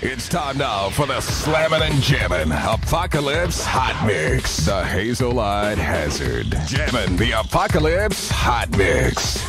It's time now for the Slammin' and Jammin' Apocalypse Hot Mix. The Hazel Eyed Hazard. Jammin' the Apocalypse Hot Mix.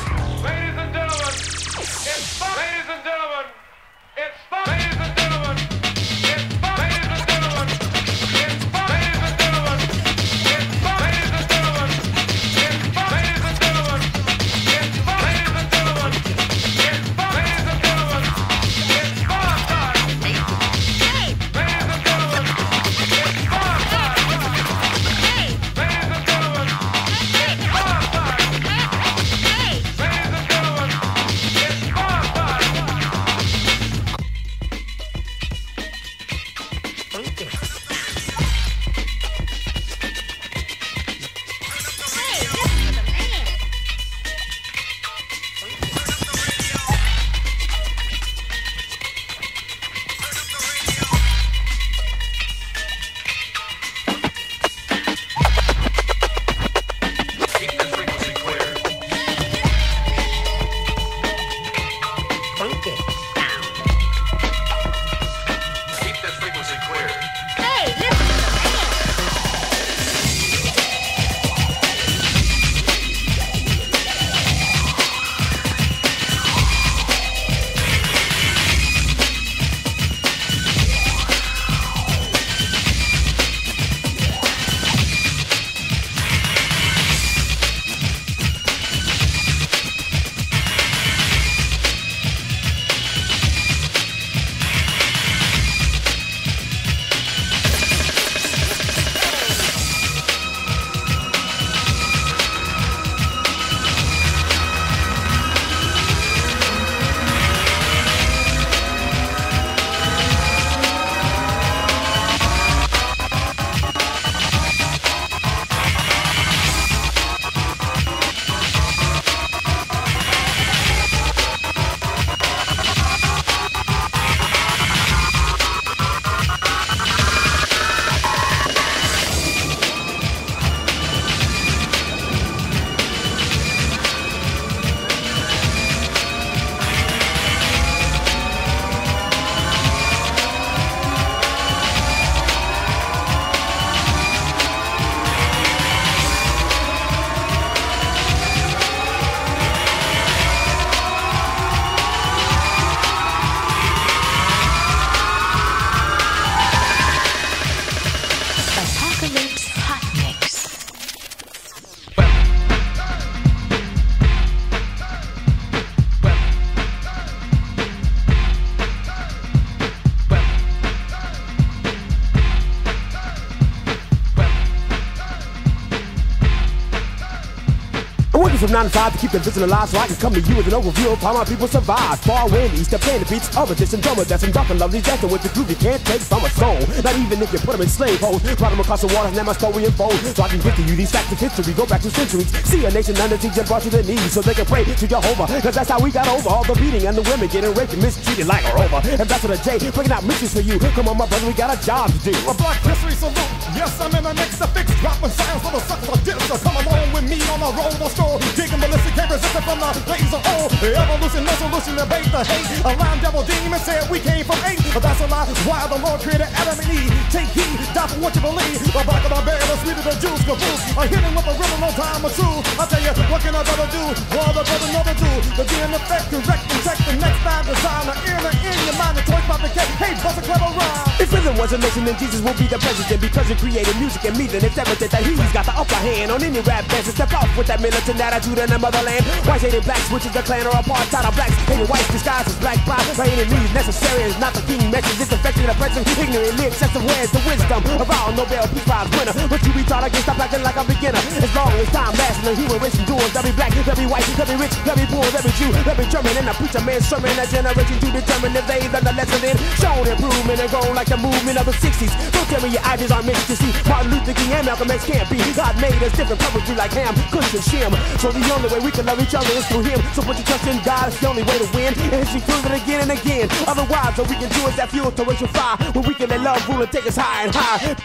From 9 to 5 to keep the vision alive so I can come to you with an overview of how my people survive. Far away in the east, they're playing the beats of a distant drummer. That's dark and lovely dancing with the groove you can't take from a soul. Not even if you put them in slave holes. Brought them across the water, and now my story unfolds. So I can get to you these facts of history, go back to centuries. See a nation under siege and brought to their knees so they can pray to Jehovah. Cause that's how we got over all the beating and the women getting raped and mistreated like a rover. Ambassador J, bringing out missions for you. Come on, my brother, we got a job to do. A black history salute. Yes, I'm in the mix to fix. Dropping science for the suckers of dips. So come along with me on a roll or stroll. Digging ballistic, can't resist it from the laser hole. Evolution, no solution to bait the hate. A line devil demon said we came from eight. But that's a lie. Why the Lord created Adam and Eve. Take heed, die for what you believe. The back of my bed, the sweeter the juice, caboose. I hit him with a rhythm, no time or true. I tell you, what can a brother do? What the brother never do. The be in effect, correct, check the next time design. The ear, the in your mind, the toys pop the cake. Hey, bust a clever rhyme. If rhythm was a nation, then Jesus will be the president because he created music and me. Then it's evident that he's got the upper hand on any rap dance. Step off with that militant attitude in the motherland. Whites hating blacks, which is the Klan or apartheid of blacks. Hating whites disguised as black pride. By any means necessary is not the king message. It's affecting the present. Ignorantly excessive. Where's the wisdom of our Nobel Peace Prize winner? But you retard against stop acting like a beginner. As long as time lasts and the human race endures, be black, be white, be rich, be poor, be Jew, be German. And I preach a man's sermon, a generation to determine if they learn the lesson in. Shown improvement and grown like the movement of the 60s. Don't tell me your ideas aren't meant to see. Martin Luther King and Malcolm X can't be. God made us different, probably like ham, Cush, and Shem. So the only way we can love each other is through him. So put your trust in God, it's the only way to win. And history proves it again and again. Otherwise, all we can do is that fuel to racial fire. When we can let love rule and take us high and higher.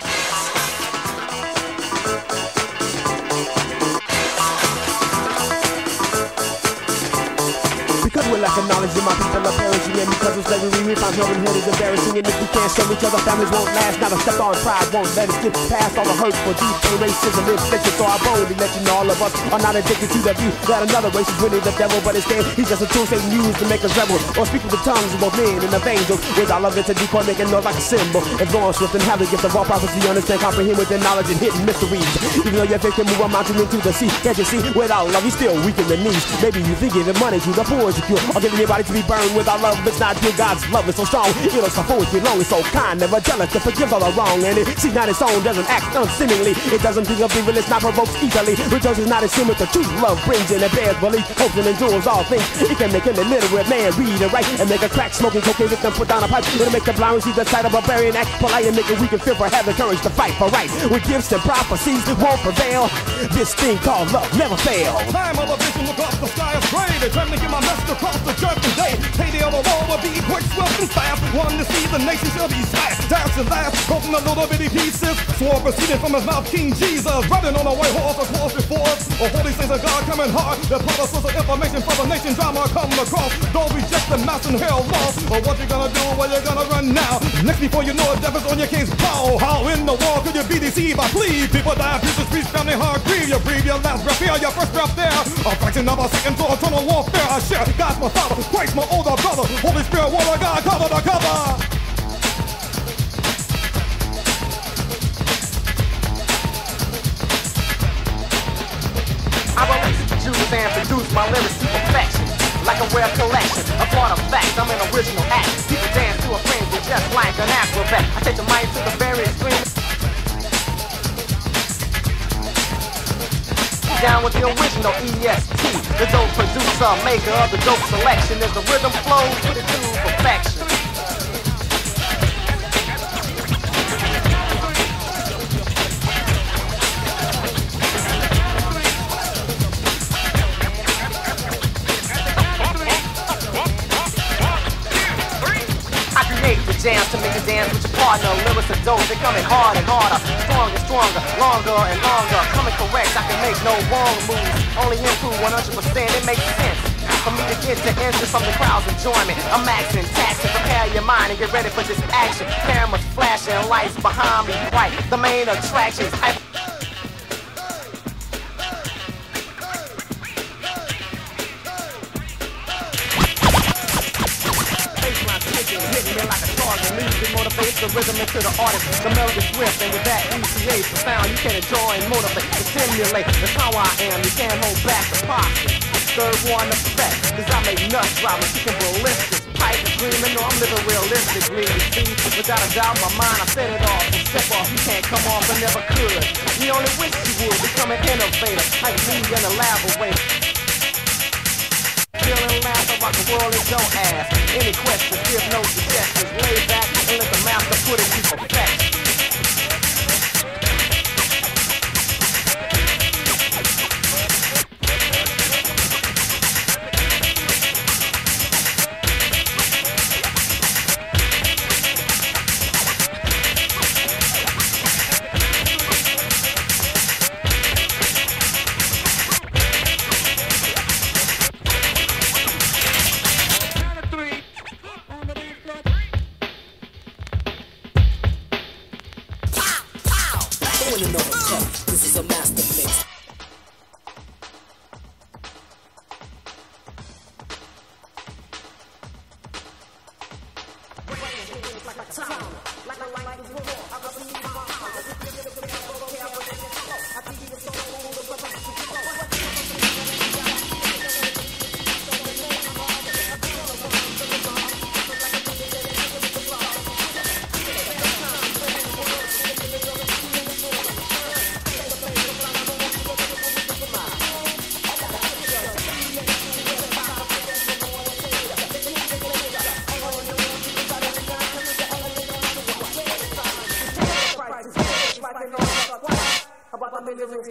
Because Cause we're lacking knowledge and my people are perishing And because of slavery we find human head is embarrassing And if we can't show each other families won't last. Now the step on pride won't let us get past all the hurt for deep racism. Inflicted So I boldly let you know all of us are not addicted to the view That another race is really the devil but instead he's just a tool Satan used to make us rebel. Or speak with the tongues of both men and of angels With all of it to decoy making noise like a cymbal As as Swift and have the gift of all prophecy Understand, comprehend within knowledge and hidden mysteries. Even though your faith can move a mountain into the sea Can't you see, without love you still weak in the knees. Maybe you think giving money to the poor is secure Or giving your body to be burned without love It's not true, God's love is so strong. It'll so foolish, be lonely, so kind. Never jealous, it forgives all the wrong. And it sees not its own, doesn't act unseemingly. It doesn't think of evil, it's not provoked easily. Rejoices not its human, the truth love brings in It bears belief, hopes and endures all things. It can make an illiterate man read and write And make a crack. Smoking cocaine victim put down a pipe. It'll make the blind see the sight of a barbarian act. Polite And make it weak and fearful, have the courage to fight for right. With gifts and prophecies won't prevail. This thing called love never fails Time of a vision across the sky is. They're trying to get my message across the judgment day. The wall will be quick, swift, and fast. One to see the nation shall be smashed. Dash and last, broken a little bitty pieces. Sword proceeded from his mouth, King Jesus. Riding on a white horse across before us. A holy saints of God coming hard. The promises of information for the nation drama come across. Don't reject the mass and hell lost. Or what you gonna do? Where you're gonna run now? Next before you know it, devil's on your case. Bow. How in the world could you be deceived? I plead. People die, people speech, family heart, grieve. You breathe your last breath here, your first breath there. A fraction of a second to eternal warfare. I share God's my father, Christ my older brother. Holy Spirit, word of God, cover to cover. I release, choose and produce my lyrics to perfection. Like a rare collection, of facts, I'm an original act. People dance to a frenzy just like an acrobat. I take the mic to the very extreme. Down with the original EST, the dope producer, maker of the dope selection. As the rhythm flows with it to perfection. Jams to make you dance with your partner. Lyrics are dope, they're coming hard and harder, stronger, stronger, longer and longer. Coming correct, I can make no wrong moves. Only improve 100%, it makes sense. For me to get the interest from the crowd's enjoyment, I'm maxing tax to prepare your mind and get ready for this action. Cameras flashing, lights behind me, bright. The main attractions. Like a target. Music motivates the rhythm into the artist. The melody swift, and with that the sound you can enjoy and motivate and stimulate. That's how I am. You can't hold back the posse. Third one to perfect, cause I make nuts chicken ballistic. Pipe and dreaming, no, I'm living realistically. You see, without a doubt my mind, I set it off. And step off, you can't come off, I never could. We only wish you would become an innovator, like me in a lab away. Feeling the world and don't ask any questions, give no suggestions.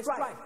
it's right.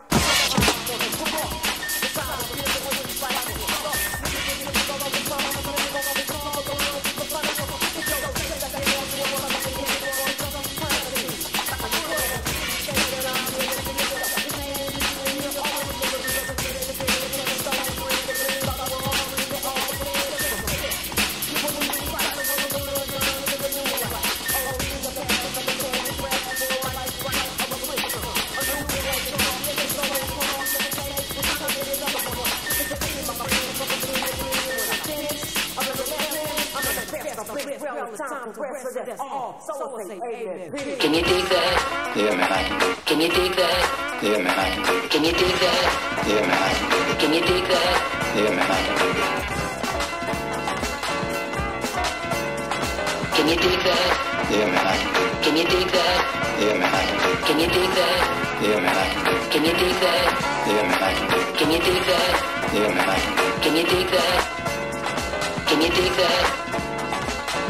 Time to rest, so that's all. So say amen. Peace. Can you dig that? Yeah, man. I Can you dig that? Yeah, man. Can you dig that? Yeah, man. I Can you dig that? Yeah, man. I Can you dig that? Yeah, man. I Can you dig that? Yeah, man. I Can you dig that? Yeah, man. I Can you dig that? Yeah, man. I Can you dig that? Yeah, man. Can you dig that? Can you dig that?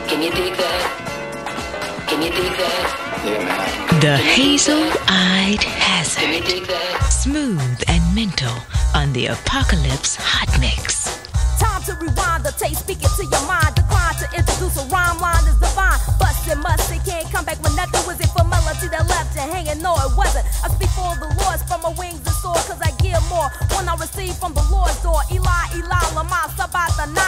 Can you dig that? Can you dig that? Yeah, man. The Hazel Eyed Hazard. Smooth and mental on the Apocalypse Hot Mix. Time to rewind the tape, speak it to your mind. Decline to introduce a rhyme line is divine. Bust it, must it, can't come back when nothing was it for melody that left you hanging. No, it wasn't. I speak for the Lord, spread my wings and soar, cause I give more when I receive from the Lord's door. Eli, Eli, Lama, sabachthani,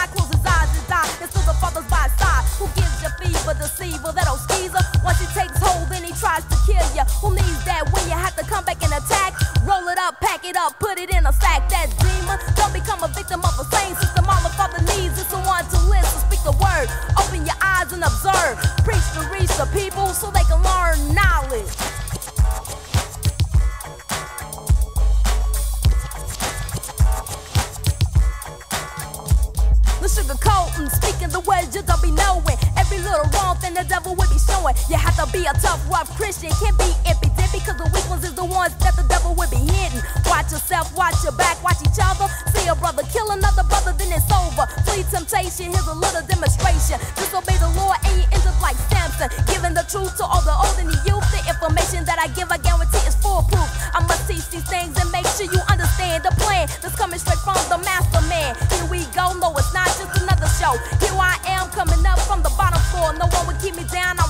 Who gives you fever, deceiver, that old skeezer? Once he takes hold, then he tries to kill you. Who needs that when you have to come back and attack? Roll it up, pack it up, put it in a sack. That demon, don't become a victim of a same system. All the father needs is someone to listen, speak the word. Open your eyes and observe. Preach to reach the people so they can learn knowledge. The sugar coating, speaking the words you don't be knowing. Every little wrong thing the devil will be showing. You have to be a tough, rough Christian. Can't be empty because the weak ones is the ones that the devil will be hitting. Watch yourself, watch your back, watch each other. See a brother kill another brother, then it's over. Flee temptation, here's a little demonstration. Disobey the Lord and you end up like Samson. Giving the truth to all the old and the youth. The information that I give, I guarantee is foolproof. I must teach these things and make sure you understand the plan that's coming straight from down, I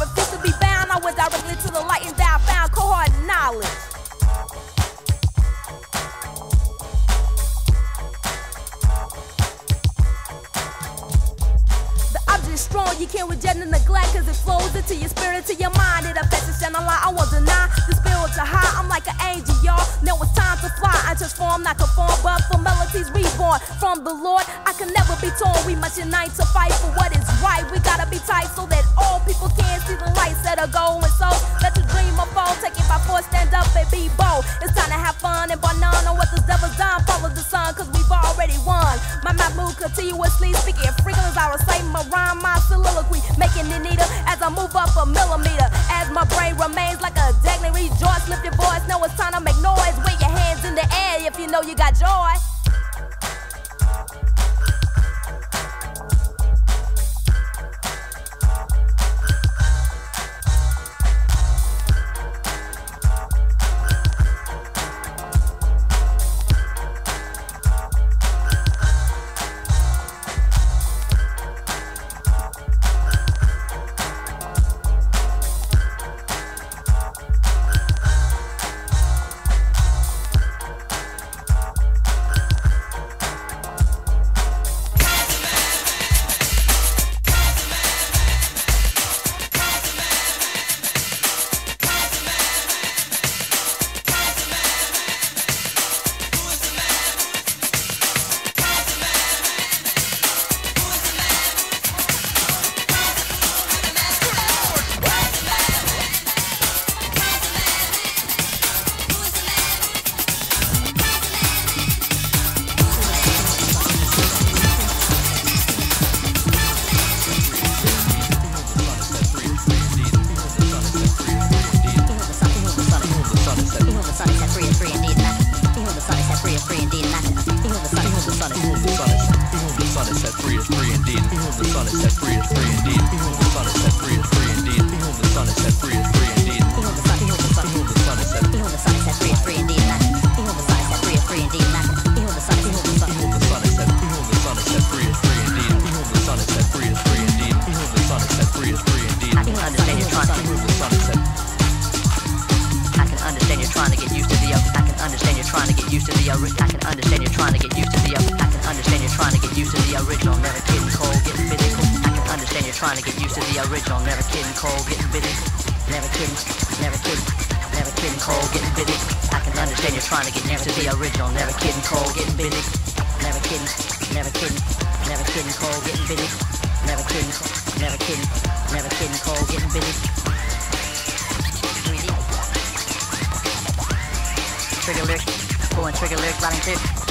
But for melodies reborn from the Lord. I can never be torn, we must unite to fight For what is right, we gotta be tight So that all people can see the light. Set a goal and so let your dream unfold. Take it by force, stand up and be bold. It's time to have fun and none on what this devil's done. Follow the sun, cause we've already won. My mouth move continuously, speaking frequently as I recite my rhyme, my soliloquy Making it neater as I move up a millimeter. As my brain remains like a dagger Rejoice, lift your voice, now it's time to make noise. Wave your hands in the air if you know you got joy Lord. Trying to get used to the original. Never kidding, cold, getting physical. Never kidding, never kidding. Never kidding, cold, getting busy. I can understand you're trying to get used to the original. Never kidding, cold, getting busy. Never kidding, never kidding, never kidding, cold, getting busy. Never kidding, never kidding, Never kidding, cold, getting busy. Trigger lyric, pulling trigger lyric, writing tip.